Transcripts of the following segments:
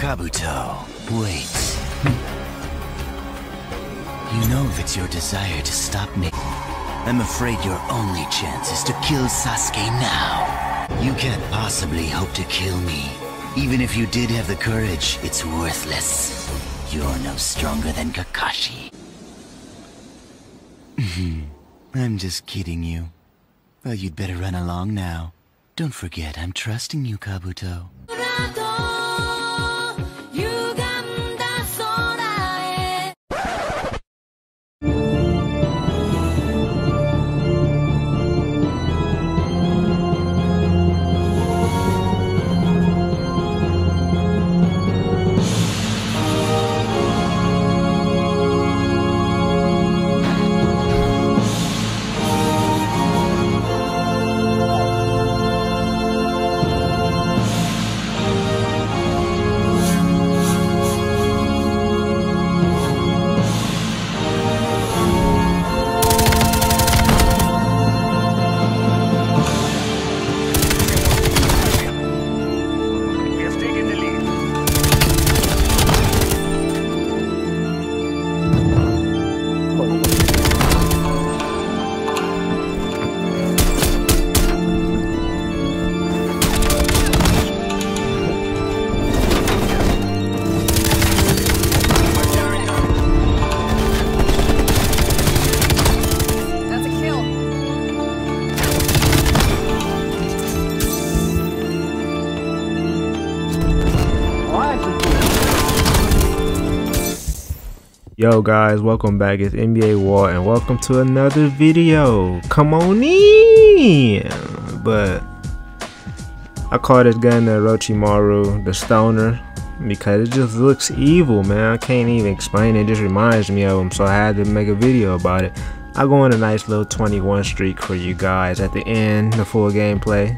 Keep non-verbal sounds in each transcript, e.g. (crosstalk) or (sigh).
Kabuto, wait. You know that your desire to stop me. I'm afraid your only chance is to kill Sasuke now. You can't possibly hope to kill me. Even if you did have the courage, it's worthless. You're no stronger than Kakashi. (laughs) I'm just kidding you. Well, you'd better run along now. Don't forget, I'm trusting you, Kabuto. Yo guys, welcome back. It's NBA Walt and welcome to another video. Come on in. But I call this gun the Orochimaru, the stoner, because it just looks evil, man. I can't even explain it. It just reminds me of him, so I had to make a video about it. I go on a nice little 21 streak for you guys at the end, the full gameplay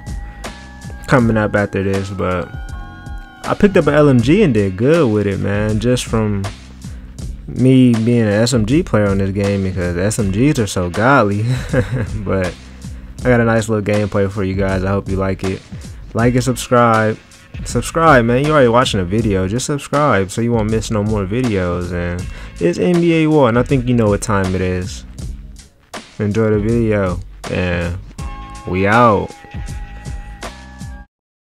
coming up after this, but I picked up an LMG and did good with it, man. Just from me being an SMG player on this game because SMGs are so godly. (laughs) but I got a nice little gameplay for you guys. I hope you like it. Like and subscribe. Subscribe, man. You already watching a video. Just subscribe so you won't miss no more videos. And it's NBA Walt, and I think you know what time it is. Enjoy the video, and we out.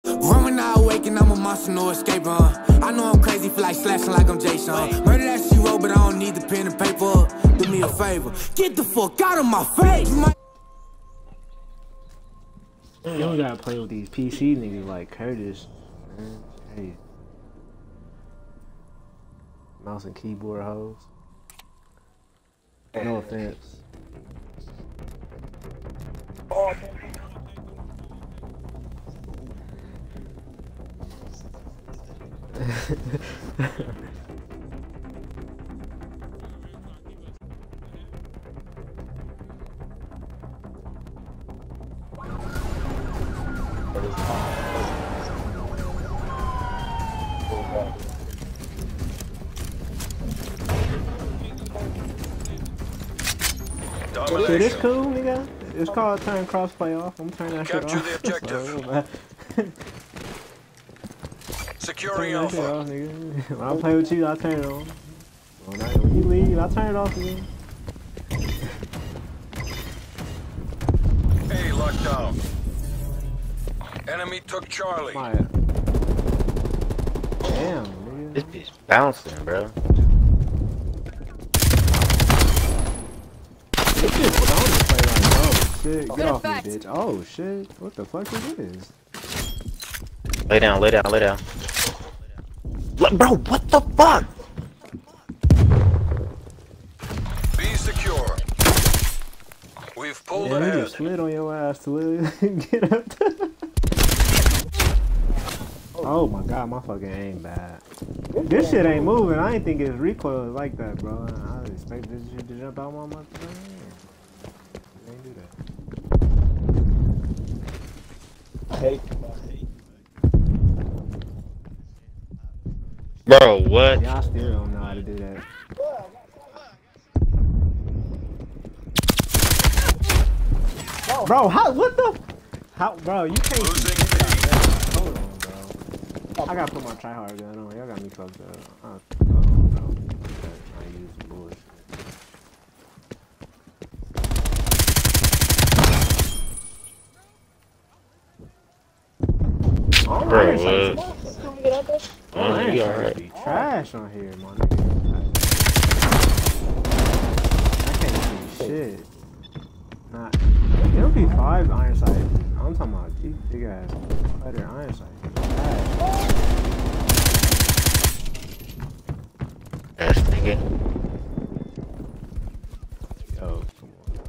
Run I awaken, I'm a monster, no escape, huh? I know I'm crazy, like slashing like I'm Jason. Murder that she wrote, but I don't need the pen and paper. Do me a favor, get the fuck out of my face. My You don't gotta play with these PC niggas like Curtis. Man. Hey. Mouse and keyboard hoes. No offense. (laughs) Shit, it's cool, nigga. It's called turn crossplay off. I'm turning that Capture shit off. objective. So, man, Securing turn that shit Alpha. off, nigga. When I play with you, I turn it on. When, I, when you leave, I turn it off again. A locked down. Enemy took Charlie. Damn, nigga. This bitch bouncing, bro. This shit don't play like oh shit. Get Good off me, bitch. Oh shit. What the fuck is this? Lay down, lay down, lay down. Look, bro, what the fuck? Be secure. We've pulled Yeah, he ahead. just slid on your ass to literally (laughs) get up there. Oh my god, my fucking aim bad. This shit ain't moving. I ain't think it's recoil like that, bro. I expect this shit to jump out my motherfucking hand. It ain't do Bro, what? Y'all still don't know how to do that. Bro, how? What the? How, bro? You can't. Losing Hold on, bro. I gotta put my tryhard gun on. Y'all got me fucked up. I, oh, no. I use bullshit. Bro, what? Oh, Oh, I you ain't alright. trash on here, my nigga. I can't see shit. Not MP5 iron sight. I'm talking about these big ass better iron sight. Trash. Ass nigga. Yo, come on. dog.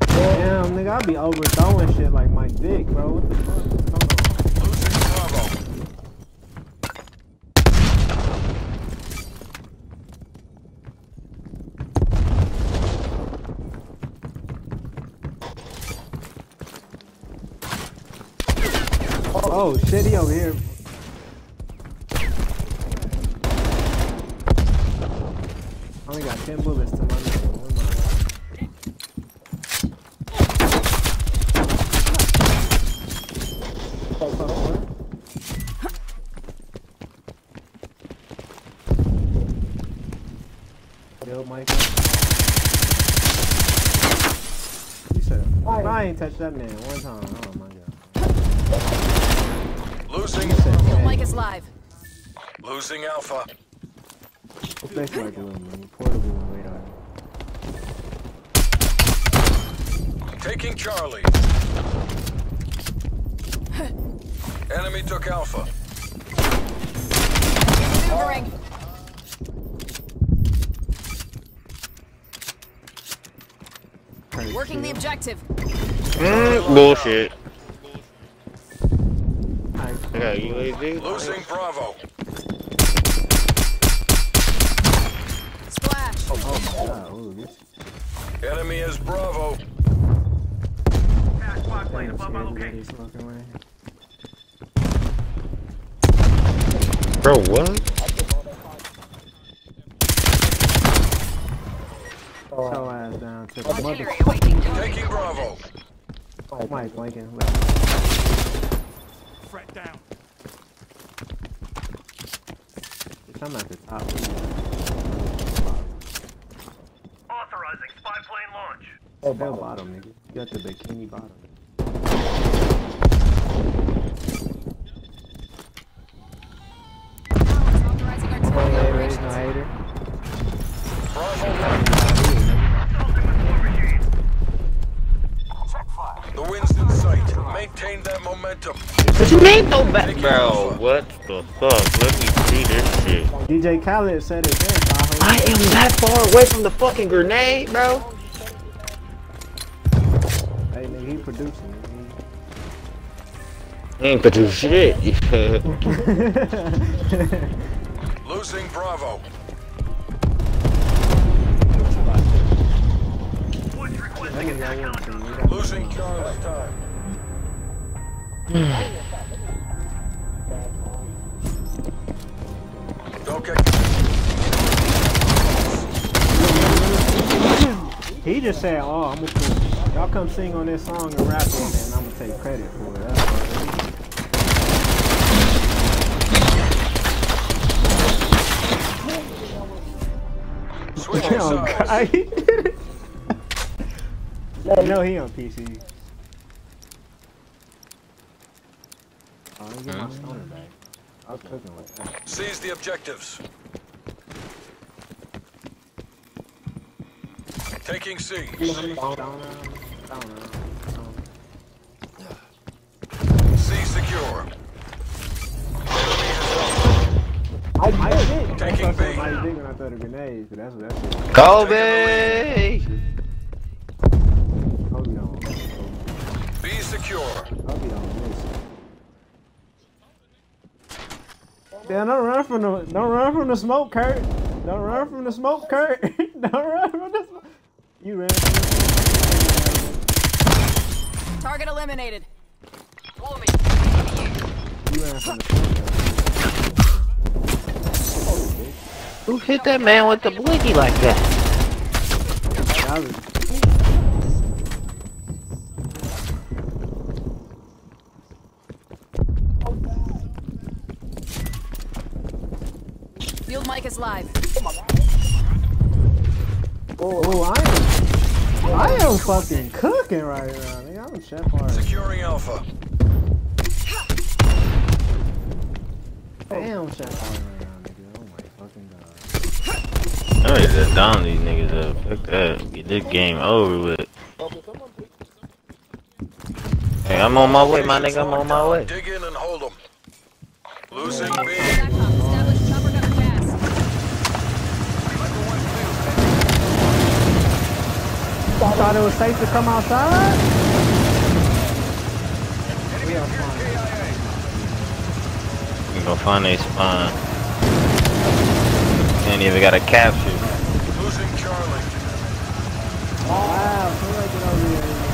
Damn, nigga, I be overthrowing shit like my dick, bro. What the fuck? Oh shit, he over here. I only got 10 bullets to my name. Where am I? Oh, fuck, what? Yo, Michael. You said, I ain't touched that man one time. Oh my god. Losing. Mike is live. Losing Alpha. It's basically like a little mini portable radar. Taking Charlie. (laughs) Enemy took Alpha. Maneuvering. Working the objective. Mm, bullshit. Alright, I got UAV. Losing Bravo. Splash. Oh, God, ooh, this Enemy is Bravo. damn scared to get this fucking. Bro, what? So ass down to the mother. Artillery awaiting target. Taking Bravo. Oh, Mike Lincoln. Threat down. Bitch, I'm at the top. Authorizing spy plane launch. Oh, bottom, nigga. You got the bikini bottom. The fuck? Let me see this shit. DJ Khaled said it there, I am that far away from the fucking grenade, bro. Hey, nigga, he producing. Ain't but do shit. (laughs) Losing Bravo. Requesting attack on Losing Charlie. (sighs) (sighs) (sighs) Time. He just said, "Oh, I'm gonna y'all come sing on this song and rap on it, and I'm gonna take credit for it." That's all. switching (laughs) Oh, sides. God. He did it. You know he on PC. Oh, let me get my stoner back. I was cooking with that. Seize the objectives. Taking C. C secure. Mike Dick. That's Taking why I said B. Mike when I throw the grenades, 'cause that's what that's what. Kobe! Kobe don't. B secure. Kobe don't Damn, don't run from the don't run from the smoke, Kurt. Don't run from the smoke, Kurt. (laughs) don't run from the smoke. You ran. Target eliminated. Warming. You ran from the smoke. Who hit that man with the blinky like that? Field mic is live. Oh, oh, I am, I am fucking cooking right now, nigga. I'm chef hard. Securing Alpha. Damn, chef hard right now, nigga. Oh my fucking god. I ready to down these niggas up. Fuck that. Get this game over with. Hey, I'm on my way, my nigga. I'm on my way. Dig in and hold them. Losing B. Thought it was safe to come outside? We are fine. We go find a spawn. Ain't even got a capture. Losing Charlie. Wow, somebody get over here. nigga.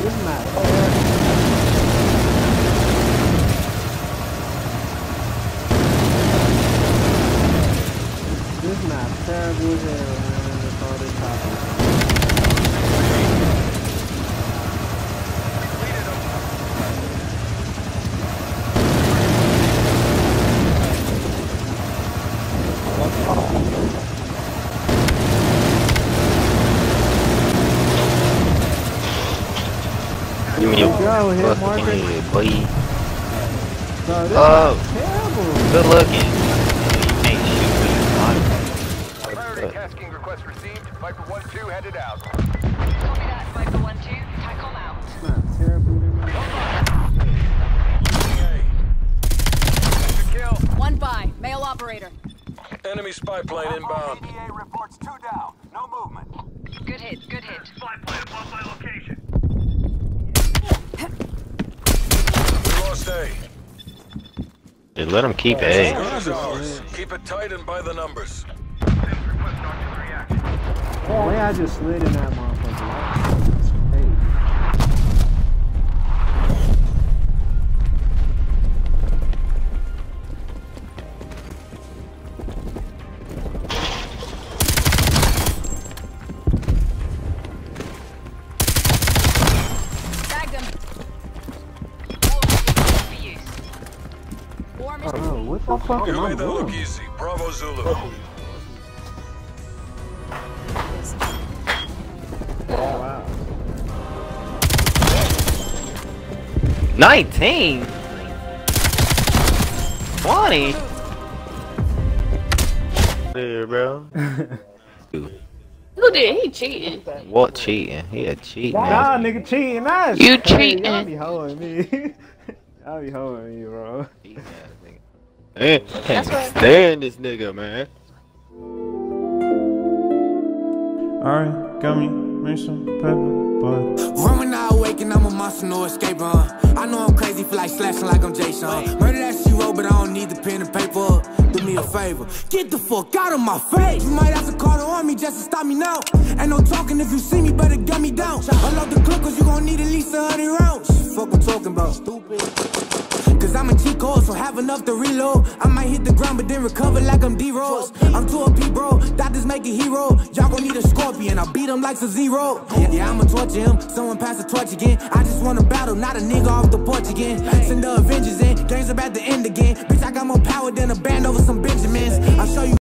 This map. This topic. Give me your Go, hit fucking marker. boy. Bro, Oh. terrible. Good looking. Viper 1-2 headed out. Copy that, Viper 1-2. TACOM out. This terrible. One by. Male operator. Enemy spy plane inbound. EA reports two down. No movement. Good hit, good hit. Spy plane above my location. We lost A. Just let him keep A. Good as ours. Keep it tight and by the numbers. Sims request target reaction. The way I just slid in that motherfucker. That's crazy. Tagged him. For use. Warm Oh, what the fuck You am I made that look doing? easy. Bravo Zulu. Oh. 19? 20? There, bro. (laughs) Who did? He cheating. What cheating? He a cheat, man. Nah, nigga cheating. That's You crazy. cheating. Y'all be hoeing me. (laughs) Y'all be hoeing me, bro. Man, can't stand this nigga, man. Alright, got me, make some pepper, but Run I'm a monster, no escape, uh. I know I'm crazy, feel like slashing like I'm Jason. Murder that she wrote, but I don't need the pen and paper. Do me a favor, get the fuck out of my face. You might have to call the army just to stop me now. Ain't no talking if you see me, better get me down. Unload the clip, cause you gon' need at least a hundred rounds. Fuck I'm talking about, stupid. Cause I'm a cheat code, so have enough to reload. I might hit the ground, but then recover like I'm D-Rose. I'm 2 bro. Doctors make a hero. Y'all gon' need a scorpion. I beat him like a zero. Yeah, yeah, I'ma torture him. Someone pass the torch again. I just wanna battle, not a nigga off the porch again. Send the Avengers in. Game's about to end again. Bitch, I got more power than a band over some Benjamins. I'll show you.